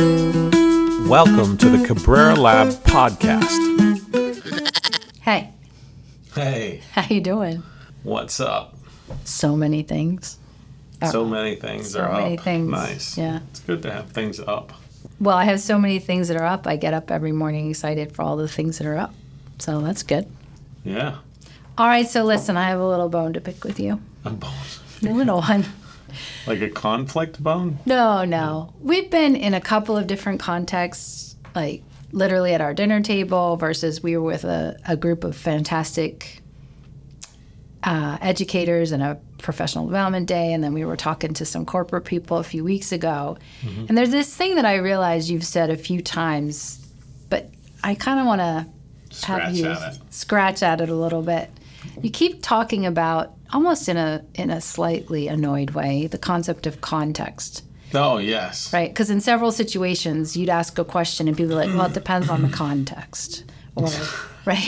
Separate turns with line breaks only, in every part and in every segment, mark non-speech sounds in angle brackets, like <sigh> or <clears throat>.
Welcome to the Cabrera Lab podcast.
Hey,
Hey,
how you doing?
what's up?
So many things.
So many things
so
are
many
up.
things,
Nice.
yeah.
It's good to have things up.
Well, I have so many things that are up. I get up every morning excited for all the things that are up. So that's good.
Yeah.
All right, so listen, I have a little bone to pick with you.
A bone.
A little one.
Like a conflict bone?
No, no. We've been in a couple of different contexts, like literally at our dinner table versus we were with a, a group of fantastic uh, educators and a professional development day. And then we were talking to some corporate people a few weeks ago. And there's this thing that I realize you've said a few times, but I kind of want to have you
at
scratch at it a little bit. You keep talking about almost in a in a slightly annoyed way the concept of context,
Oh, yes.
right? Because in several situations you'd ask a question and people are like, "Well, it depends on the context," or <laughs> right,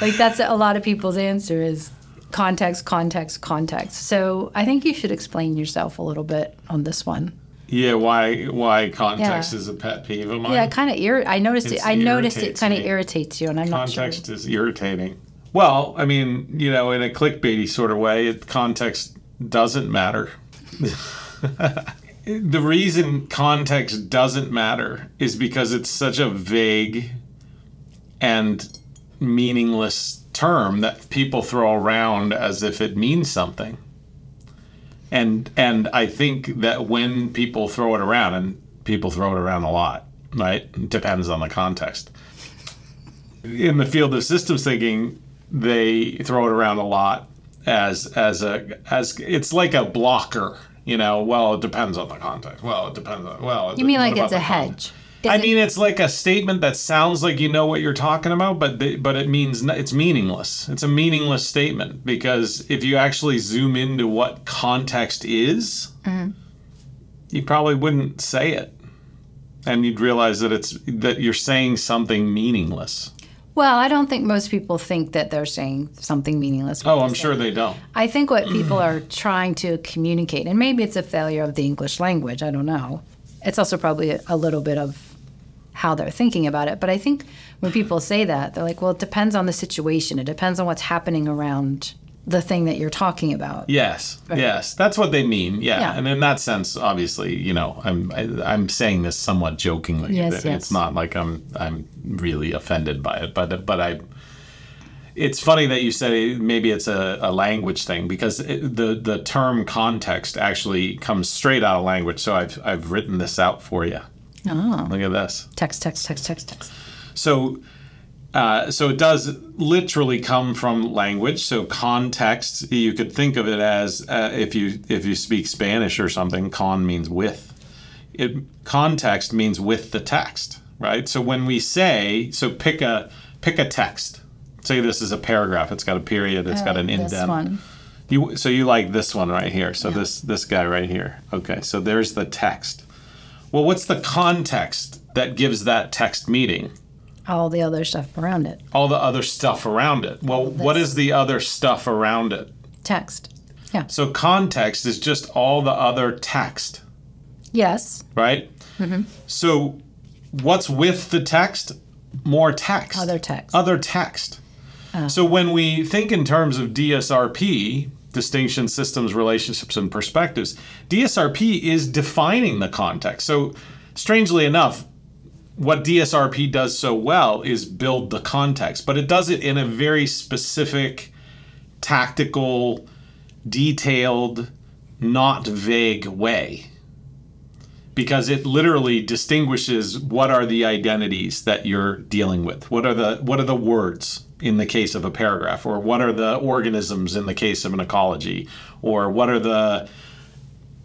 like that's a lot of people's answer is context, context, context. So I think you should explain yourself a little bit on this one.
Yeah, why why context
Yeah.
is a pet peeve of mine.
Yeah, kind of ir- I noticed it. I noticed it kind of irritates you, and I'm not sure.
context is irritating. Well, I mean, you know, in a clickbaity sort of way, context doesn't matter. <laughs> the reason context doesn't matter is because it's such a vague and meaningless term that people throw around as if it means something. And and I think that when people throw it around and people throw it around a lot, right? It depends on the context in the field of systems thinking, they throw it around a lot as as a as it's like a blocker. You know, well, it depends on the context. Well, it depends on well.
You mean like it's a
the
hedge?
I
it-
mean, it's like a statement that sounds like you know what you're talking about, but they, but it means it's meaningless. It's a meaningless statement because if you actually zoom into what context is,
Mm-hmm.
you probably wouldn't say it, and you'd realize that it's that you're saying something meaningless.
Well, I don't think most people think that they're saying something meaningless.
Oh, I'm sure they don't.
I think what people are trying to communicate, and maybe it's a failure of the English language, I don't know. It's also probably a little bit of how they're thinking about it. But I think when people say that, they're like, well, it depends on the situation. It depends on what's happening around the thing that you're talking about.
Yes, yes, that's what they mean. Yeah.
Yeah.
and in that sense, obviously, you know, I'm I, I'm saying this somewhat jokingly.
Yes, yes.
It's not like I'm I'm really offended by it, but but I. It's funny that you say maybe it's a, a language thing because it, the the term context actually comes straight out of language. So I've I've written this out for you.
Oh.
Look at this.
Text, text, text, text, text.
So, uh, so it does literally come from language. So context, you could think of it as uh, if you if you speak Spanish or something, con means with. It context means with the text, right? So when we say, so pick a pick a text. Say this is a paragraph. It's got a period. It's got an
This
indent.
one.
You so you like this one right here. So this this guy right here. Okay, so there's the text. Well, what's the context that gives that text meaning?
All the other stuff around it.
All the other stuff around it. Well, what is the other stuff around it?
Text. Yeah.
So context is just all the other text,
Yes.
right? Mm-hmm. So what's with the text? More text.
Other text.
Other text. So when we think in terms of DSRP, distinction, systems, relationships, and perspectives, DSRP is defining the context. So strangely enough, what DSRP does so well is build the context, but it does it in a very specific, tactical, detailed, not vague way. Because it literally distinguishes what are the identities that you're dealing with. What are the what are the words in the case of a paragraph, or what are the organisms in the case of an ecology, or what are the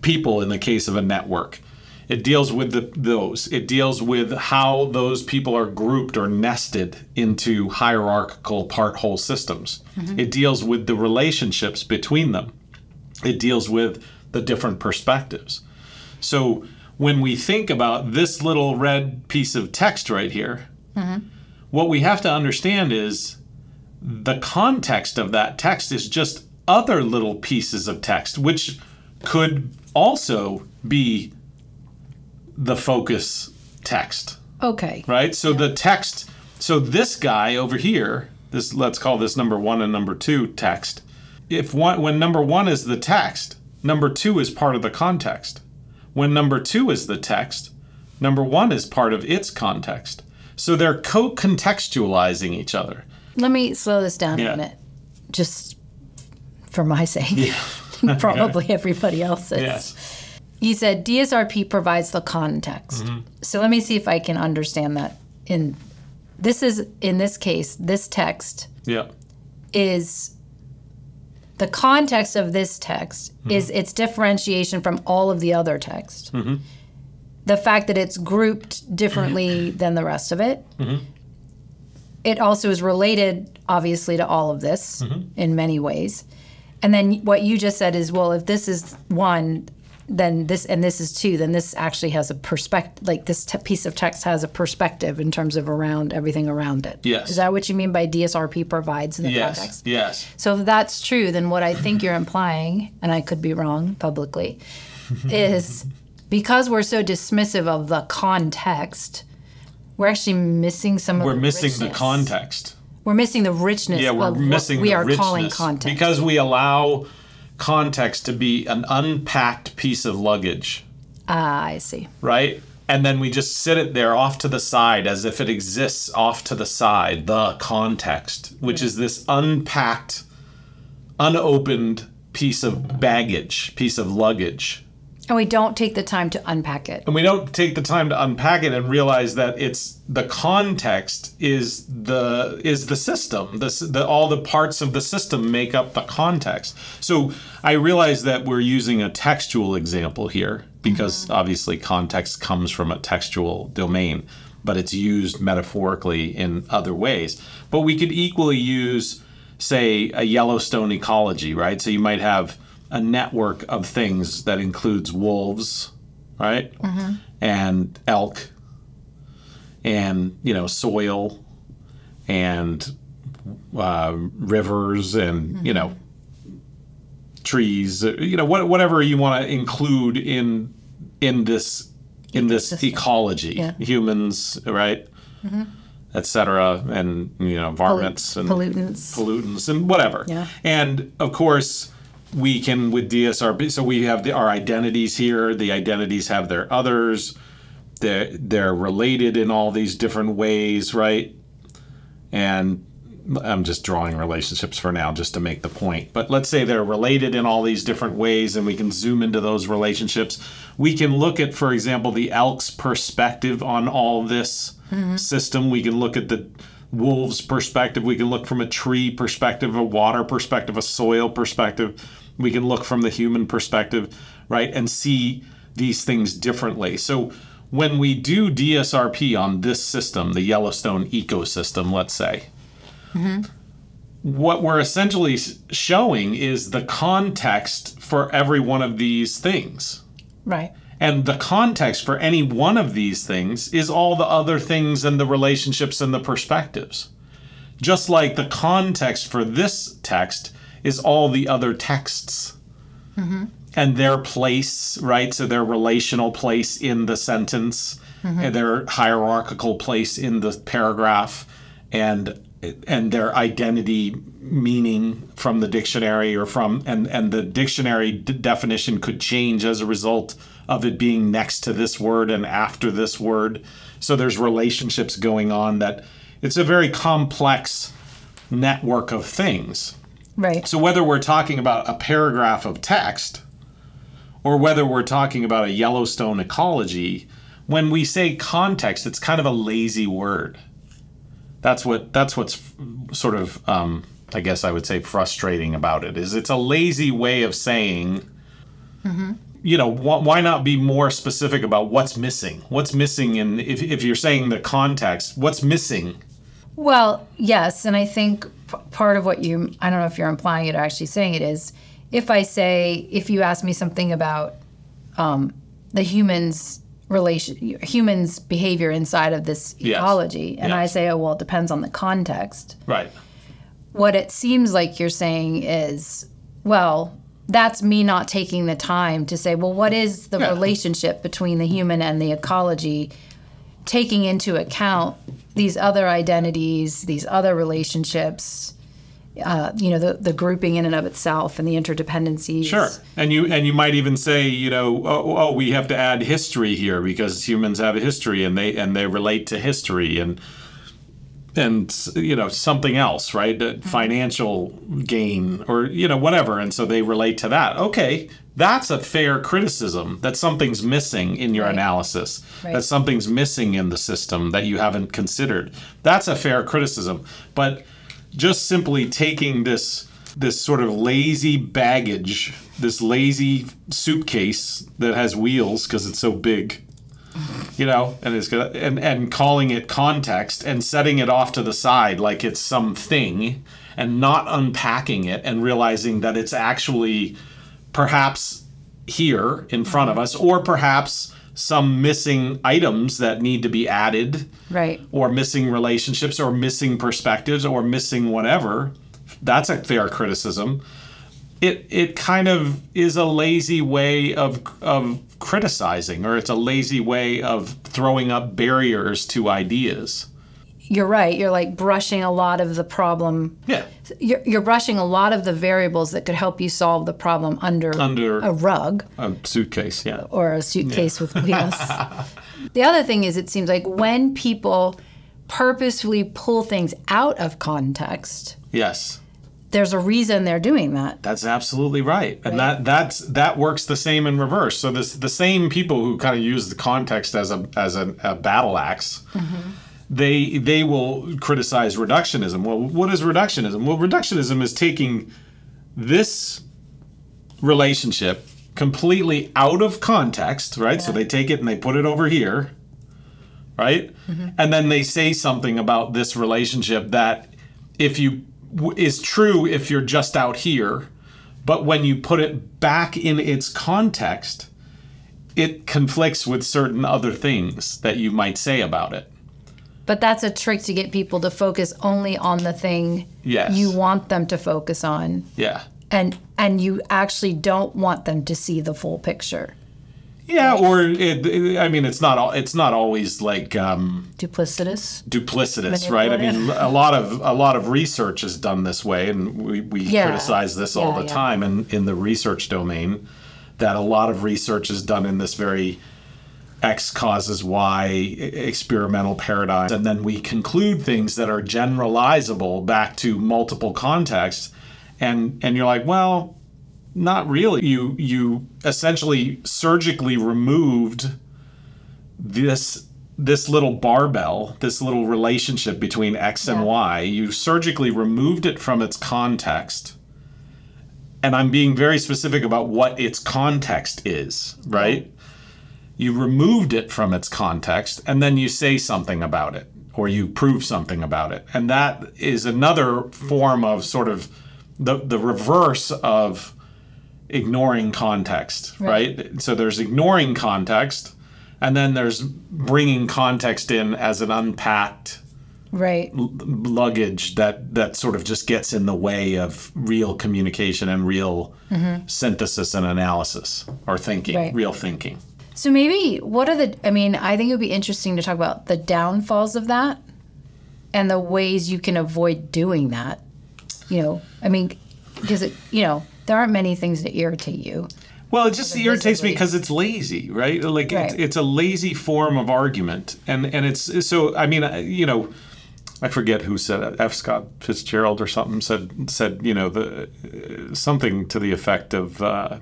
people in the case of a network. It deals with the, those. It deals with how those people are grouped or nested into hierarchical part whole systems. Mm-hmm. It deals with the relationships between them. It deals with the different perspectives. So when we think about this little red piece of text right here, mm-hmm. what we have to understand is the context of that text is just other little pieces of text, which could also be the focus text,
Okay.
right? So the text, so this guy over here, this let's call this number one and number two text. If one, when number one is the text, number two is part of the context. When number two is the text, number one is part of its context. So they're co-contextualizing each other.
Let me slow this down
Yeah.
a minute, just for my sake. <laughs> Probably <laughs> everybody else's.
Yes.
You said DSRP provides the context.
Mm-hmm.
So let me see if I can understand that. In this is in this case, this text
Yeah.
is the context of this text
Mm-hmm.
is its differentiation from all of the other text.
Mm-hmm.
The fact that it's grouped differently
Mm-hmm. <clears throat>
than the rest of it. It also is related, obviously, to all of this
Mm-hmm.
in many ways. And then what you just said is, well, if this is one, then this and this is too then this actually has a perspective. Like this te- piece of text has a perspective in terms of around everything around it.
Yes.
Is that what you mean by DSRP provides in the
Yes.
context?
Yes.
So if that's true, then what I think you're implying, and I could be wrong publicly, <laughs> is because we're so dismissive of the context, we're actually missing some
We're
the
missing the context.
We're missing the richness
Yeah, we're
of
missing
what we are
richness
calling context.
because we allow context to be an unpacked piece of luggage,
ah, I see.
right? And then we just sit it there off to the side as if it exists off to the side, the context, which is this unpacked, unopened piece of baggage, piece of luggage.
And we don't take the time to unpack it.
and we don't take the time to unpack it and realize that it's the context is the is the system. The, s- the all the parts of the system make up the context. So i realize that we're using a textual example here because mm-hmm. obviously context comes from a textual domain but it's used metaphorically in other ways. But we could equally use say a yellowstone ecology right? So you might have a network of things that includes wolves right? And elk, and you know soil, and uh, rivers, and you know trees. uh, You know what, whatever you want to include in in this in this
Ecosystem.
ecology,
Yeah.
humans, right, etc., and you know varmints and
Pollutants.
pollutants and whatever.
Yeah.
And of course, we can with DSRP. So we have the, our identities here. The identities have their others. They're they're related in all these different ways, right? And I'm just drawing relationships for now, just to make the point. But let's say they're related in all these different ways, and we can zoom into those relationships. We can look at, for example, the elk's perspective on all this mm-hmm. system. We can look at the wolves' perspective. We can look from a tree perspective, a water perspective, a soil perspective. We can look from the human perspective, right, and see these things differently. So when we do DSRP on this system, the Yellowstone ecosystem, let's say, what we're essentially showing is the context for every one of these things.
Right.
And the context for any one of these things is all the other things and the relationships and the perspectives. Just like the context for this text is all the other texts. Mm-hmm. And their place, right? So their relational place in the sentence mm-hmm. and their hierarchical place in the paragraph and and their identity meaning from the dictionary or from and and the dictionary d- definition could change as a result of it being next to this word and after this word. So there's relationships going on that it's a very complex network of things
Right.
so whether we're talking about a paragraph of text or whether we're talking about a Yellowstone ecology, when we say context, it's kind of a lazy word. That's what that's what's sort of um, I guess I would say frustrating about it is it's a lazy way of saying you know wh- why not be more specific about what's missing what's missing in if, if you're saying the context what's missing
Well, yes, and I think p- part of what you I don't know if you're implying it or actually saying it is if I say if you ask me something about um, the humans relation humans behavior inside of this
Yes.
ecology and I say oh well it depends on the context
right
what it seems like you're saying is well that's me not taking the time to say well what is the
Yeah.
relationship between the human and the ecology taking into account these other identities, these other relationships, uh, you know, the, the grouping in and of itself and the interdependencies.
Sure, and you and you might even say, you know, oh, oh, we have to add history here because humans have a history and they and they relate to history and and you know something else, right? Uh, financial gain or you know whatever, and so they relate to that. Okay, that's a fair criticism that something's missing in your
Right.
analysis,
Right.
that something's missing in the system that you haven't considered. That's a fair criticism. But just simply taking this this sort of lazy baggage, this lazy suitcase that has wheels because it's so big, <laughs> you know, and it's gonna, and and calling it context and setting it off to the side like it's something, and not unpacking it and realizing that it's actually perhaps here in front of mm-hmm. us, or perhaps some missing items that need to be added,
Right.
or missing relationships, or missing perspectives, or missing whatever. That's a fair criticism. It it kind of is a lazy way of of criticizing, or it's a lazy way of throwing up barriers to ideas.
You're right. You're like brushing a lot of the problem.
Yeah.
You're, you're brushing a lot of the variables that could help you solve the problem under,
Under
a rug
a suitcase, yeah.
or a suitcase with wheels. <laughs> the other thing is, it seems like when people purposefully pull things out of context,
Yes.
There's a reason they're doing that.
That's absolutely right, and that that's that works the same in reverse. So this the same people who kind of use the context as a as a, a battle ax mm-hmm. they they will criticize reductionism. Well, what is reductionism? Well, reductionism is taking this relationship completely out of context, right? So they take it and they put it over here, right? Mm-hmm. And then they say something about this relationship that if you w- is true if you're just out here, but when you put it back in its context, it conflicts with certain other things that you might say about it.
But that's a trick to get people to focus only on the thing
Yes.
you want them to focus on.
Yeah.
And and you actually don't want them to see the full picture.
Yeah, or it, it- I mean, it's not all. It's not always like um,
Duplicitous.
duplicitous, right? I mean, a lot of a lot of research is done this way, and we, we
Yeah.
criticize this all
Yeah,
the
yeah.
time in in the research domain. That a lot of research is done in this very X causes Y experimental paradigm, and then we conclude things that are generalizable back to multiple contexts, and and you're like, well, not really. You you essentially surgically removed this this little barbell, this little relationship between X and
Yeah.
Y. You surgically removed it from its context. And I'm being very specific about what its context is, right? You removed it from its context and then you say something about it or you prove something about it. And that is another form of sort of the the reverse of ignoring context, right? So there's ignoring context, and then there's bringing context in as an unpacked
Right.
l- luggage that that sort of just gets in the way of real communication and real mm-hmm. synthesis and analysis or thinking,
Right.
real thinking.
So maybe what are the I mean, I think it would be interesting to talk about the downfalls of that and the ways you can avoid doing that. You know, I mean, because it, you know, there aren't many things that irritate you.
Well, it just irritates me because it's lazy, right? Like it's,
Right.
it's a lazy form of argument, and and it's so. I mean, you know, I forget who said it. F. Scott Fitzgerald or something said said you know the something to the effect of uh,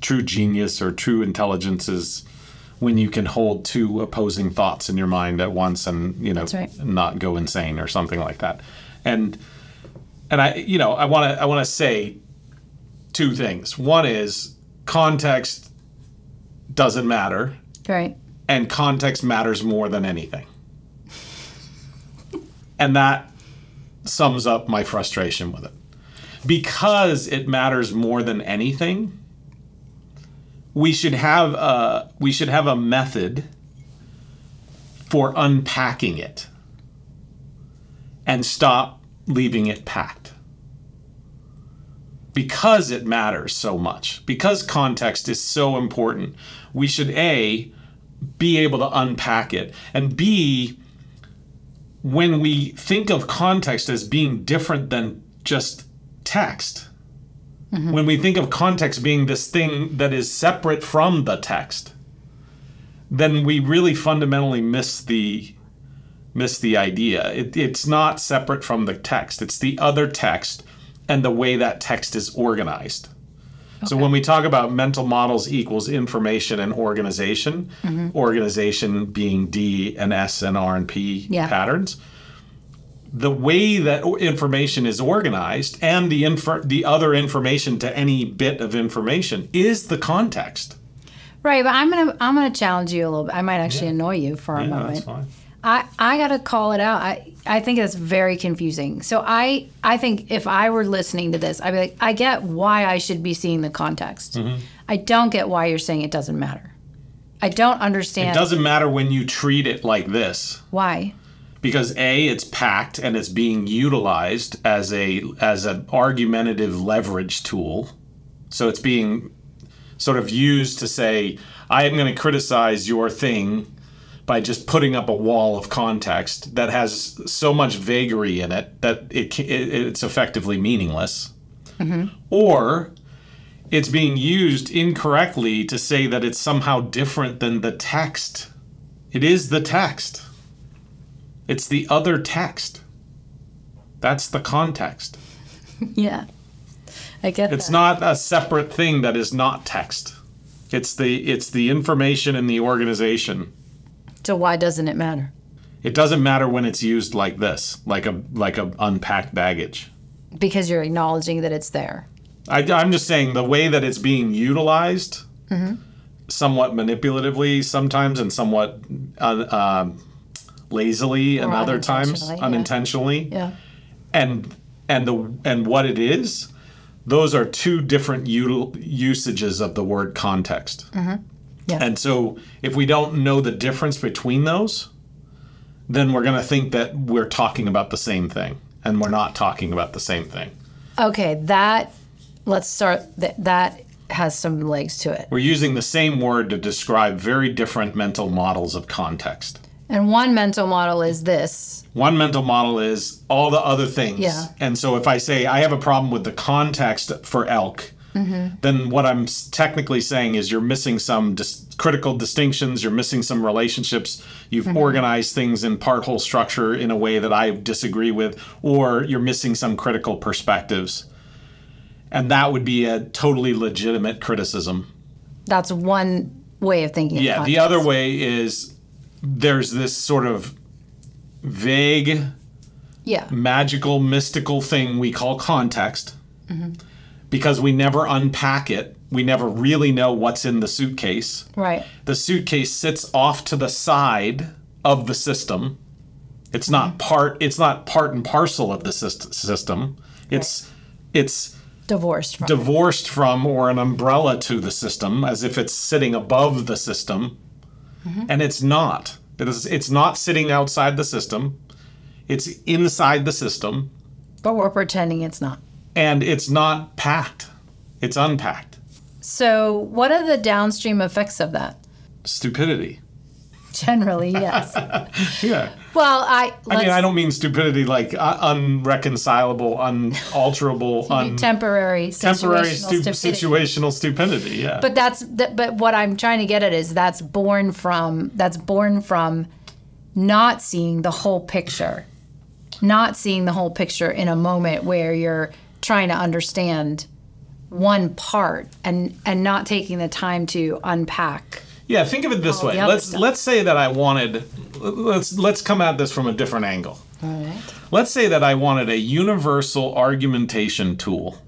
true genius or true intelligence is when you can hold two opposing thoughts in your mind at once and you know
right.
not go insane or something like that, and and I you know I want to I want to say two things. One is context doesn't matter,
Right.
and context matters more than anything. And that sums up my frustration with it. Because it matters more than anything, we should have a we should have a method for unpacking it and stop leaving it packed because it matters so much, because context is so important, we should A, be able to unpack it. And B, when we think of context as being different than just text, mm-hmm. when we think of context being this thing that is separate from the text, then we really fundamentally miss the miss the idea. It, it's not separate from the text. It's the other text and the way that text is organized. So when we talk about mental models equals information and organization, mm-hmm. organization being D and S and R and P
Yeah.
patterns, the way that information is organized and the infor- the other information to any bit of information is the context.
Right, but I'm gonna I'm gonna challenge you a little bit. I might actually annoy you for a
Yeah,
moment.
that's fine.
I, I gotta call it out. I, I think that's very confusing. So I I think if I were listening to this, I'd be like, I get why I should be seeing the context.
Mm-hmm.
I don't get why you're saying it doesn't matter. I don't understand.
It doesn't matter when you treat it like this.
why.
because a it's packed and it's being utilized as a as an argumentative leverage tool so it's being sort of used to say i am going to criticize your thing by just putting up a wall of context that has so much vagary in it that it, it it's effectively meaningless mm-hmm. or it's being used incorrectly to say that it's somehow different than the text it is the text it's the other text. That's the context. <laughs>
Yeah. I get it.
It's
that.
not a separate thing that is not text. It's the it's the information in the organization.
So why doesn't it matter?
It doesn't matter when it's used like this, like a like a unpacked baggage.
Because you're acknowledging that it's there.
I, I'm just saying the way that it's being utilized, somewhat manipulatively sometimes, and somewhat uh, um lazily, and other times
unintentionally, yeah.
unintentionally.
Yeah.
and and the and what it is those are two different util, usages of the word context
Yeah.
and so if we don't know the difference between those then we're going to think that we're talking about the same thing and we're not talking about the same thing
Okay, that let's start that that has some legs to it.
we're using the same word to describe very different mental models of context
And one mental model is this.
One mental model is all the other things.
Yeah.
And so if I say I have a problem with the context for elk, Mm-hmm. then what I'm technically saying is you're missing some dis- critical distinctions, you're missing some relationships, you've mm-hmm. organized things in part whole structure in a way that I disagree with, or you're missing some critical perspectives. And that would be a totally legitimate criticism.
That's one way of thinking.
Yeah, the other way is there's this sort of vague
Yeah.
magical, mystical thing we call context mm-hmm. Because we never unpack it. We never really know what's in the suitcase.
Right.
The suitcase sits off to the side of the system. It's not mm-hmm. part. It's not part and parcel of the syst- system. It's it's
Divorced from.
divorced from or an umbrella to the system, as if it's sitting above the system, mm-hmm. and it's not. It is, it's not sitting outside the system. It's inside the system,
but we're pretending it's not.
And it's not packed. It's unpacked.
So, what are the downstream effects of that?
Stupidity.
Generally, <laughs> yes.
Yeah.
well, I
I mean, I don't mean stupidity like uh, unreconcilable, unalterable, un-
temporary
temporary
situational
stu-
stupidity.
situational stupidity. Yeah.
But that's that, but what I'm trying to get at is that's born from that's born from not seeing the whole picture. Not seeing the whole picture in a moment where you're trying to understand one part and and not taking the time to unpack.
Yeah, think of it this way. Let's
stuff.
let's say that I wanted let's let's come at this from a different angle.
All right.
Let's say that I wanted a universal argumentation tool.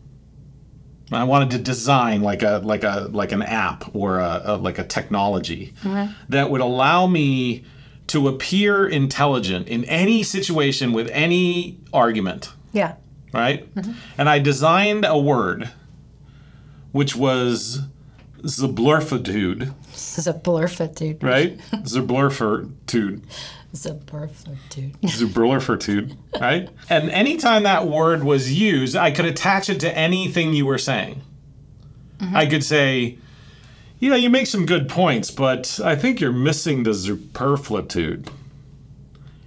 I wanted to design like a like a like an app or a, a like a technology uh-huh. that would allow me to appear intelligent in any situation with any argument
Yeah.
Right? And I designed a word which was zablurfitude,
This is a blurfitude.
right? zablurfitude,
It's a blurfitude.
zablurfitude, right? And anytime that word was used, I could attach it to anything you were saying. Mm-hmm. I could say, You know, you make some good points, but I think you're missing the superfluitude.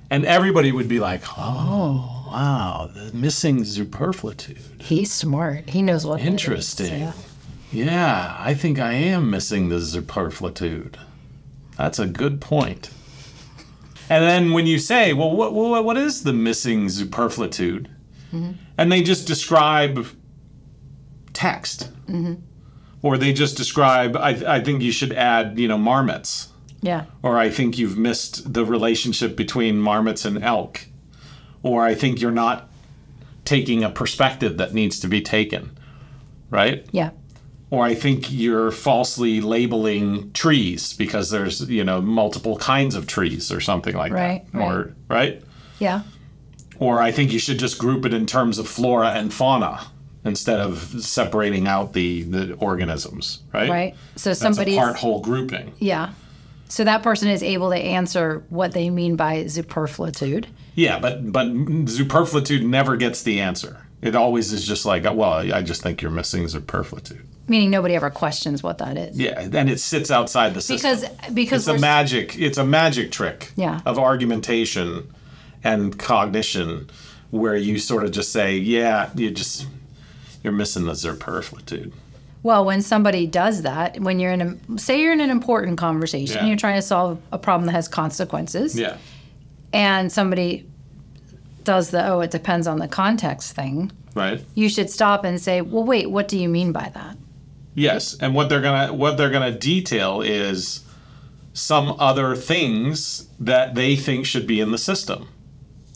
And everybody would be like, oh, wow, the missing superfluitude.
He's smart. He knows what. is,
Interesting.
yeah.
Yeah, I think I am missing the superfluitude. That's a good point. And then when you say, well, what, what, what is the missing superfluitude? Mm-hmm. And they just describe text. Mm-hmm. Or they just describe, I, I think you should add, you know, marmots.
Yeah.
Or I think you've missed the relationship between marmots and elk. Or I think you're not taking a perspective that needs to be taken. Right?
Yeah.
or I think you're falsely labeling trees because there's you know multiple kinds of trees or something like
Right,
that, Right. or right,
Yeah.
or I think you should just group it in terms of flora and fauna instead of separating out the the organisms, right?
Right. So
That's
somebody.
a part whole grouping.
Yeah. So that person is able to answer what they mean by superfluitude.
Yeah, but but superfluitude never gets the answer. It always is just like, well, I just think you're missing superfluitude.
Meaning nobody ever questions what that is.
Yeah, and it sits outside the system.
Because because
it's a magic it's a magic trick
Yeah.
of argumentation and cognition where you sort of just say yeah you just you're missing the superfluitude
Well, when somebody does that, when you're in a say you're in an important conversation,
Yeah.
you're trying to solve a problem that has consequences,
yeah
and somebody does the oh it depends on the context thing,
right
you should stop and say, well, wait, what do you mean by that?
yes and what they're gonna what they're gonna detail is some other things that they think should be in the system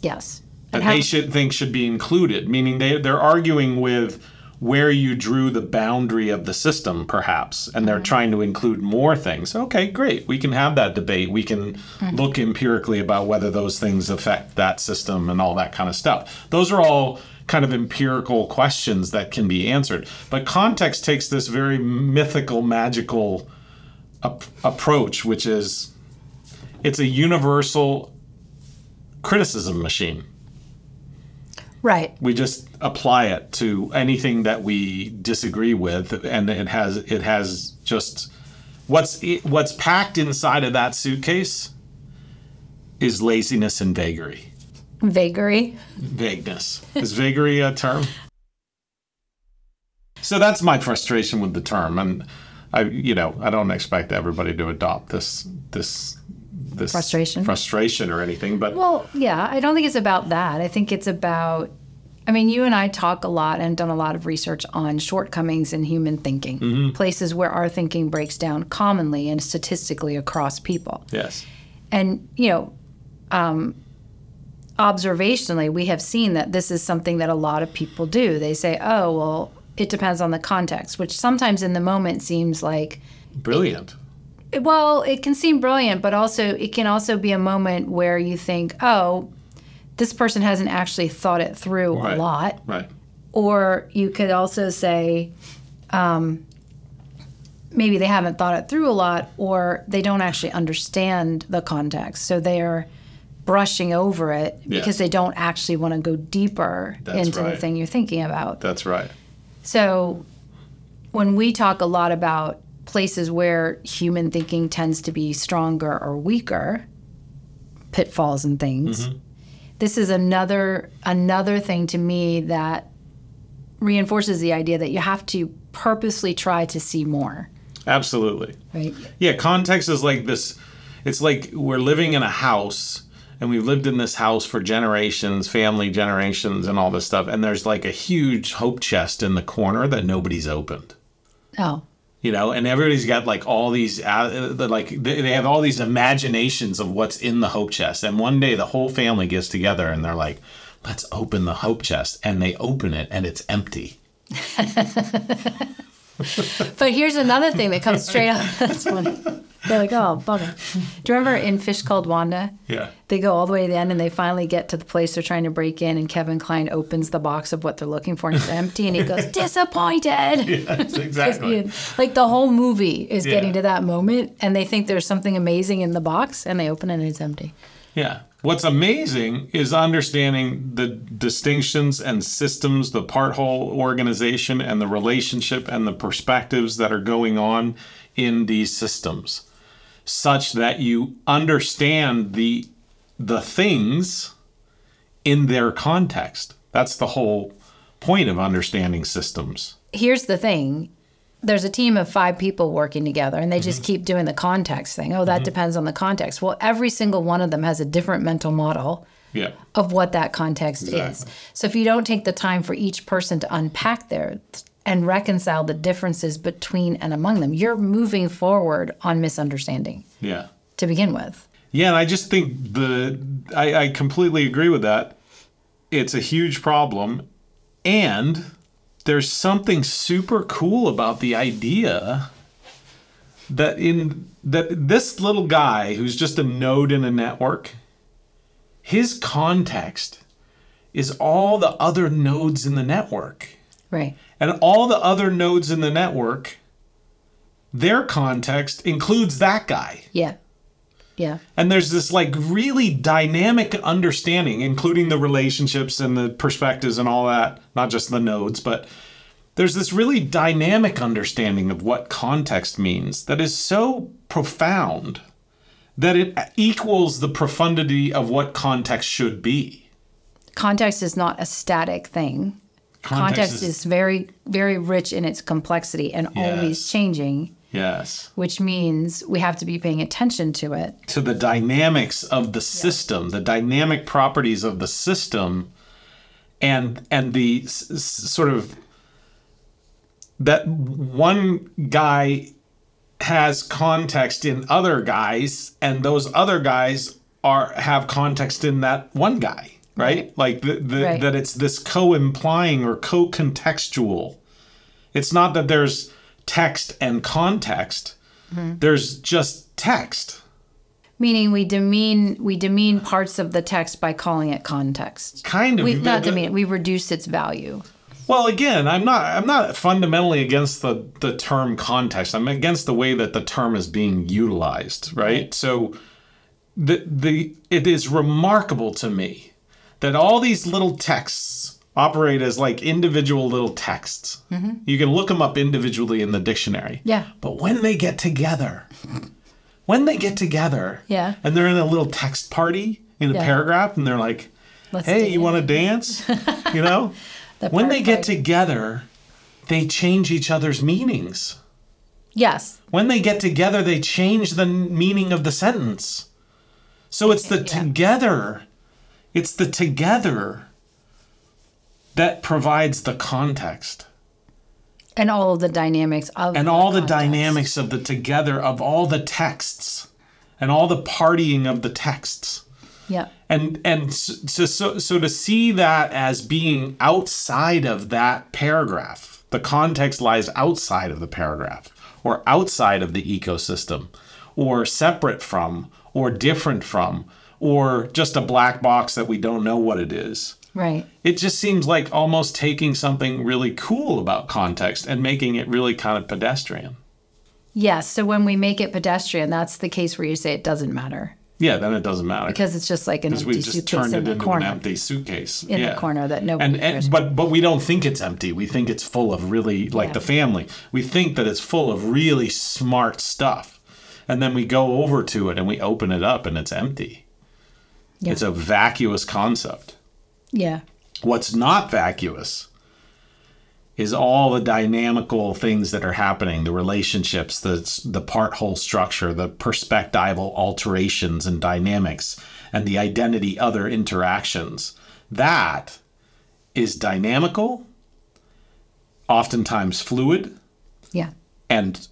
Yes.
that
how-
they should think should be included meaning they, they're arguing with where you drew the boundary of the system perhaps and they're mm-hmm. trying to include more things. Okay great. We can have that debate. We can mm. look empirically about whether those things affect that system and all that kind of stuff. Those are all kind of empirical questions that can be answered. But context takes this very mythical magical ap- approach which is it's a universal criticism machine
right.
we just apply it to anything that we disagree with and it has it has just what's what's packed inside of that suitcase is laziness and vagary
Vagary.
vagueness is vagary a term so that's my frustration with the term and i you know i don't expect everybody to adopt this this this
Frustration?
frustration or anything but
Well, yeah, I don't think it's about that. I think it's about I mean, you and I talk a lot and done a lot of research on shortcomings in human thinking, places where our thinking breaks down commonly and statistically across people.
yes
And, you know, um, observationally, we have seen that this is something that a lot of people do. They say, oh, well, it depends on the context, which sometimes in the moment seems like,
brilliant
well, it can seem brilliant, but also it can also be a moment where you think, oh, this person hasn't actually thought it through
Right.
a lot.
right
Or you could also say, um, maybe they haven't thought it through a lot, or they don't actually understand the context. So they are brushing over it because they don't actually want to go deeper
That's
into the thing you're thinking about.
that's right
So when we talk a lot about places where human thinking tends to be stronger or weaker, pitfalls and things, this is another another thing to me that reinforces the idea that you have to purposely try to see more,
Absolutely.
right?
Yeah, context is like this it's like we're living in a house and we've lived in this house for generations, family generations and all this stuff and there's like a huge hope chest in the corner that nobody's opened.
Oh,
You know, and everybody's got like all these uh, like they they have all these imaginations of what's in the hope chest and one day the whole family gets together and they're like let's open the hope chest and they open it and it's empty. <laughs>
but here's another thing that comes straight up. That's funny. They're like, oh, bugger. Do you remember in Fish Called Wanda?
Yeah.
They go all the way to the end and they finally get to the place they're trying to break in, and Kevin Kline opens the box of what they're looking for and it's empty, and he goes, <laughs> disappointed.
Yes, <laughs> exactly.
Like the whole movie is
Yeah.
getting to that moment, and they think there's something amazing in the box, and they open it and it's empty.
Yeah. What's amazing is understanding the distinctions and systems, the part whole organization, and the relationship and the perspectives that are going on in these systems such that you understand the the things in their context. That's the whole point of understanding systems.
Here's the thing there's a team of five people working together and they just keep doing the context thing. Oh, that mm-hmm. depends on the context. Well, every single one of them has a different mental model
Yeah.
of what that context is. So if you don't take the time for each person to unpack their and reconcile the differences between and among them, you're moving forward on misunderstanding
Yeah.
to begin with.
Yeah, and I just think the I, I completely agree with that. It's a huge problem, and there's something super cool about the idea that in that this little guy who's just a node in a network, his context is all the other nodes in the network.
Right.
And all the other nodes in the network, their context includes that guy.
Yeah. Yeah.
And there's this like really dynamic understanding, including the relationships and the perspectives and all that, not just the nodes, but there's this really dynamic understanding of what context means that is so profound that it equals the profundity of what context should be.
Context is not a static thing. Context, is, very, very rich in its complexity and always changing,
yes.
which means we have to be paying attention to it.
to the dynamics of the system, the dynamic properties of the system, and and the s- s- sort of that one guy has context in other guys, and those other guys are have context in that one guy, right? Like the, the,
Right.
that it's this co-implying or co-contextual. It's not that there's text and context. There's just text.
Meaning we demean we demean parts of the text by calling it context.
kind of
We not demean, we reduce its value.
well again i'm not i'm not fundamentally against the the term context i'm against the way that the term is being utilized right so the the it is remarkable to me that all these little texts operate as like individual little texts mm-hmm. you can look them up individually in the dictionary
Yeah.
but when they get together when they get together
Yeah.
and they're in a little text party in a
Yeah.
paragraph and they're like
Let's
hey, you want to dance? <laughs> You know?
The
when they get together, they change each other's meanings.
Yes.
When they get together, they change the meaning of the sentence. So it's the
Yeah.
together, it's the together that provides the context
And all of the dynamics of
and all the dynamics of the together of all the texts and all the partying of the texts.
Yeah.
and and so, so so to see that as being outside of that paragraph the context lies outside of the paragraph or outside of the ecosystem or separate from or different from or just a black box that we don't know what it is
Right.
it just seems like almost taking something really cool about context and making it really kind of pedestrian
Yes. So when we make it pedestrian, that's the case where you say it doesn't matter
yeah then it doesn't matter
because it's just like an empty
we just
suitcase
turned
in
it
the
into
corner.
an empty suitcase
In
yeah.
the corner that nobody
and, and but but we don't think it's empty we think it's full of really like
Yeah.
the family we think that it's full of really smart stuff and then we go over to it and we open it up and it's empty
Yeah.
it's a vacuous concept
Yeah.
what's not vacuous is all the dynamical things that are happening the relationships the the part whole structure the perspectival alterations and dynamics and the identity other interactions that is dynamical oftentimes fluid
Yeah.
and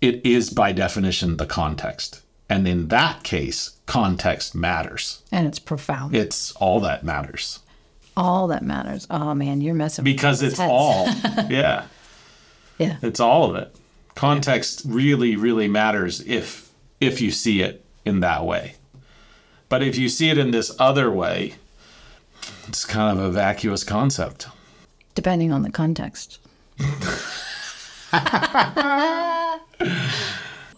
it is by definition the context and in that case context matters
And it's profound.
it's all that matters
all that matters. Oh man, you're messing with
because it's
heads.
all <laughs> yeah
Yeah.
it's all of it context really really matters if if you see it in that way but if you see it in this other way it's kind of a vacuous concept
Depending on the context. <laughs>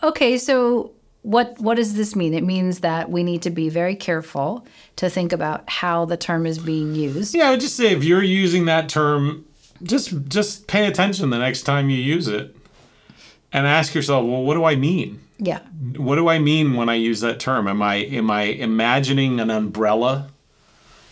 okay, so what what does this mean? It means that we need to be very careful to think about how the term is being used.
yeah i would just say if you're using that term just just pay attention the next time you use it and ask yourself, well, what do I mean?
Yeah.
What do I mean when I use that term? Am I am I imagining an umbrella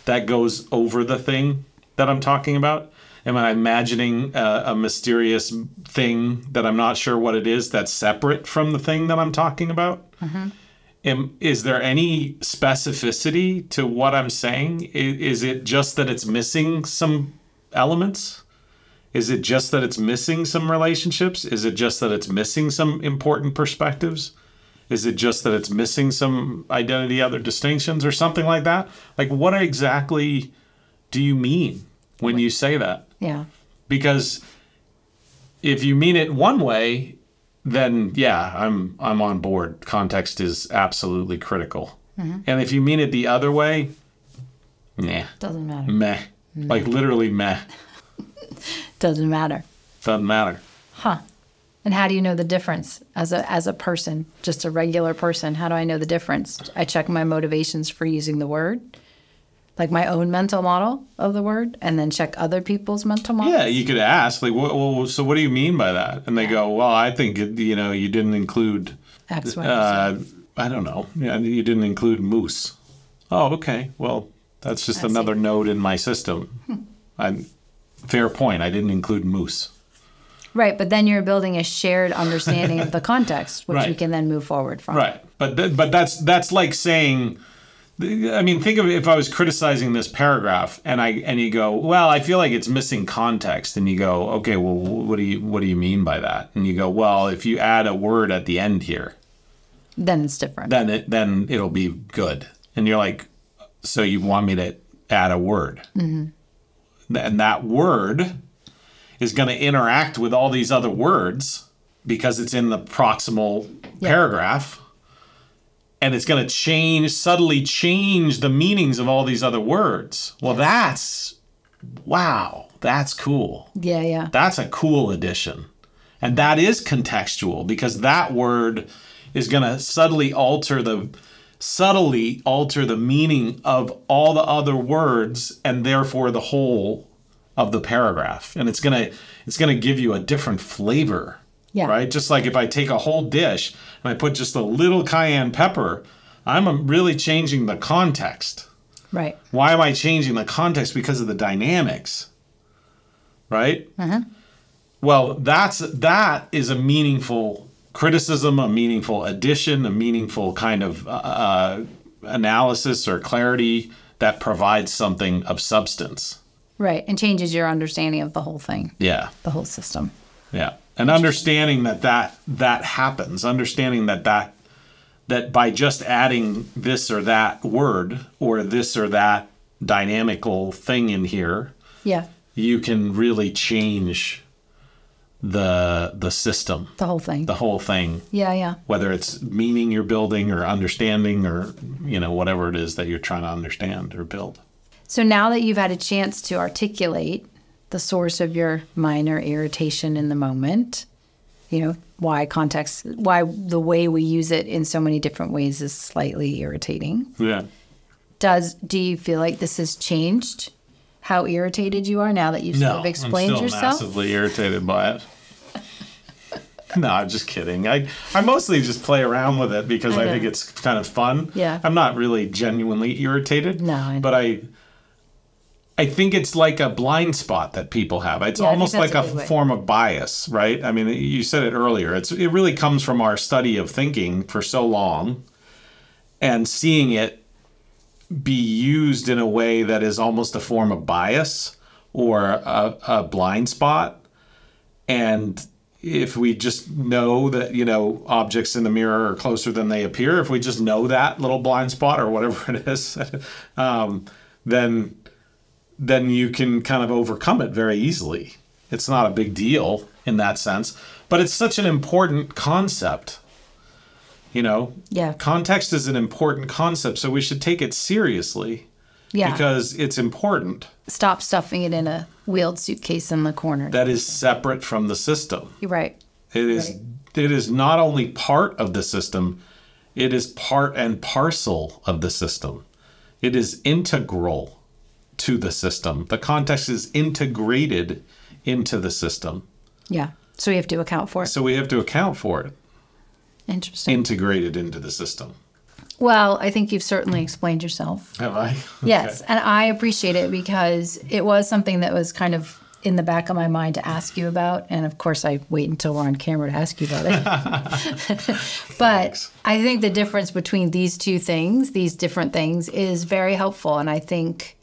that goes over the thing that I'm talking about? Am I imagining a, a mysterious thing that I'm not sure what it is that's separate from the thing that I'm talking about? Mm-hmm. Am, is there any specificity to what I'm saying? Is, is it just that it's missing some elements? Is it just that it's missing some relationships? Is it just that it's missing some important perspectives? Is it just that it's missing some identity, other distinctions, or something like that? Like, what exactly do you mean when you say that?
Yeah.
Because if you mean it one way, then yeah, I'm I'm on board. Context is absolutely critical. Mm-hmm. And if you mean it the other way, nah,
Doesn't matter.
meh, mm. like literally meh, <laughs>
Doesn't matter.
doesn't matter.
Huh. And how do you know the difference as a as a person, just a regular person? How do I know the difference? I check my motivations for using the word, like my own mental model of the word, and then check other people's mental model.
Yeah, you could ask like, what, well, so what do you mean by that? And they go, well, I think it, you know you didn't include,
X, Y,
uh, I don't know, yeah, you didn't include moose. Oh, okay. Well, that's just another node in my system. I, fair point. I didn't include moose.
Right, but then you're building a shared understanding of the context, which you <laughs>
Right.
can then move forward from.
Right, but th- but that's that's like saying, I mean, think of if I was criticizing this paragraph and I and you go, well, I feel like it's missing context, and you go, okay, well, what do you what do you mean by that? And you go, well, if you add a word at the end here,
Then it's different.
then it then it'll be good. And you're like, so you want me to add a word, mm-hmm. and that word is going to interact with all these other words because it's in the proximal
Yeah.
paragraph and it's going to change subtly change the meanings of all these other words well that's wow that's cool
yeah, yeah.
that's a cool addition. And that is contextual because that word is going to subtly alter the subtly alter the meaning of all the other words and therefore the whole of the paragraph. And it's going to it's going to give you a different flavor.
Yeah.
Right? Just like if I take a whole dish and I put just a little cayenne pepper, I'm um, really changing the context.
Right.
Why am I changing the context? Because of the dynamics, right? Uh-huh. Well, that's that is a meaningful criticism, a meaningful addition, a meaningful kind of uh, uh, analysis or clarity that provides something of substance.
Right. And changes your understanding of the whole thing,
Yeah,
the whole system.
yeah, and understanding that that that happens, understanding that that that by just adding this or that word or this or that dynamical thing in here,
Yeah.
you can really change the the system,
The whole thing.
the whole thing,
yeah, yeah.
whether it's meaning you're building or understanding or you know whatever it is that you're trying to understand or build.
So now that you've had a chance to articulate the source of your minor irritation in the moment, you know, why context, why the way we use it in so many different ways is slightly irritating.
Yeah.
Does do you feel like this has changed how irritated you are now that you've sort of explained
I'm still
yourself?
massively irritated by it. <laughs> no, I'm just kidding. I I mostly just play around with it because
I
I, think it's kind of fun.
Yeah.
I'm not really genuinely irritated.
No, I
but I I think it's like a blind spot that people have. It's
Yeah,
almost like
a
a, form of bias, right? I mean, you said it earlier. It's it really comes from our study of thinking for so long and seeing it be used in a way that is almost a form of bias or a, a blind spot. And if we just know that, you know, objects in the mirror are closer than they appear, if we just know that little blind spot or whatever <laughs> it is, <laughs> um, then then you can kind of overcome it very easily. It's not a big deal in that sense, but it's such an important concept. You know,
Yeah.
context is an important concept, so we should take it seriously
Yeah.
because it's important.
Stop stuffing it in a wheeled suitcase in the corner.
That is separate from the system.
You're right.
It is it is not only part of the system, it is part and parcel of the system. It is integral to the system. The context is integrated into the system.
Yeah. So we have to account for it.
So we have to account for it,
Interesting.
integrated into the system.
well, I think you've certainly explained yourself.
Have I? <laughs>
Yes,
Okay.
and I appreciate it because it was something that was kind of in the back of my mind to ask you about, and of course I wait until we're on camera to ask you about it. <laughs> but I think the difference between these two things, these different things, is very helpful, and I think,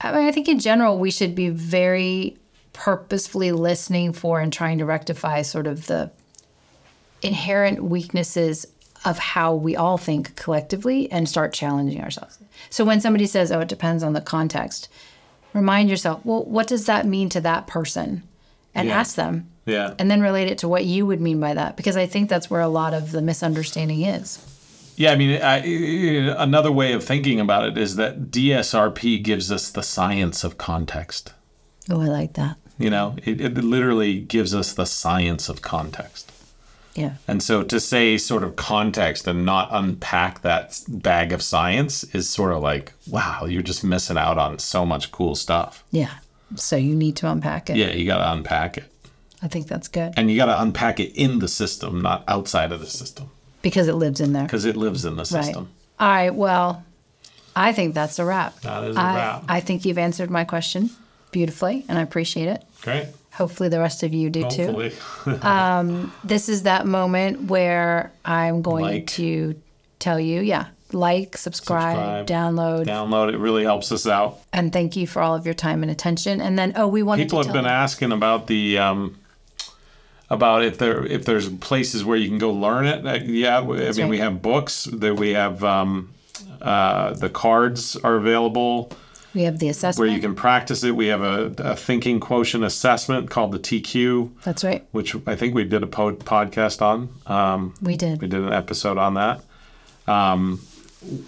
I mean, I think in general we should be very purposefully listening for and trying to rectify sort of the inherent weaknesses of how we all think collectively and start challenging ourselves. So when somebody says, "Oh, it depends on the context," remind yourself, "Well, what does that mean to that person?" and
Yeah.
ask them.
Yeah.
And then relate it to what you would mean by that because I think that's where a lot of the misunderstanding is.
Yeah, I mean, I, another way of thinking about it is that DSRP gives us the science of context.
Oh, I like that.
You know, it, it literally gives us the science of context.
Yeah.
And so to say sort of context and not unpack that bag of science is sort of like, wow, you're just missing out on so much cool stuff.
Yeah. So you need to unpack it.
Yeah, you got to unpack it.
I think that's good
And you got to unpack it in the system, not outside of the system,
because it lives in there.
because it lives in the system. Right.
All right. Well, I think that's a wrap.
That is a
I,
wrap.
I think you've answered my question beautifully, and I appreciate it.
Great.
Hopefully, the rest of you do too.
Hopefully. <laughs>
This is that moment where I'm going
Like.
to tell you, yeah, like, subscribe,
Subscribe.
download,
Download it really helps us out.
and thank you for all of your time and attention. And then, oh, we wanted to.
People
have
been asking about the um, about if there if there's places where you can go learn it. Yeah, I mean
right.
we have books. That we have um, uh, the cards are available
we have the assessment where
you can practice it. We have a, a thinking quotient assessment called the TQ,
That's right.
which I think we did a pod- podcast on. Um,
We did.
we did an episode on that. Um,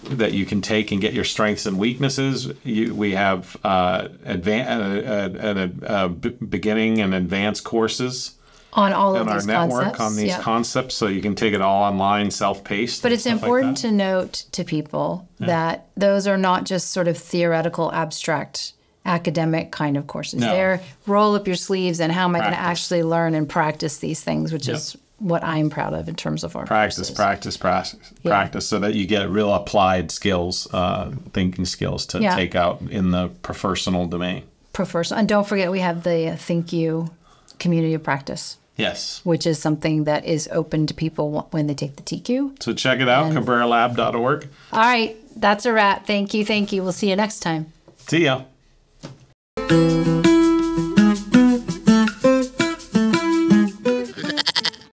that you can take and get your strengths and weaknesses. You, we have uh, advan- uh, uh, uh, beginning and advanced courses
On all of
in our
these
network
concepts.
on these
yep.
concepts, so you can take it all online, self-paced.
But it's
stuff like
important to note to people that those are not just sort of theoretical, abstract, academic kind of courses.
No.
They're roll up your sleeves and how am I going to actually learn and practice these things, which
Yep.
is what I'm proud of in terms of our
practice,
courses.
practice, practice,
Yeah.
practice, so that you get real applied skills, uh, thinking skills to
Yeah.
take out in the professional domain.
Prefer- And don't forget, we have the Think You community of practice,
Yes.
which is something that is open to people when they take the TQ.
So check it out, cabreralab.org.
All right, that's a wrap. Thank you. Thank you. We'll see you next time.
See ya.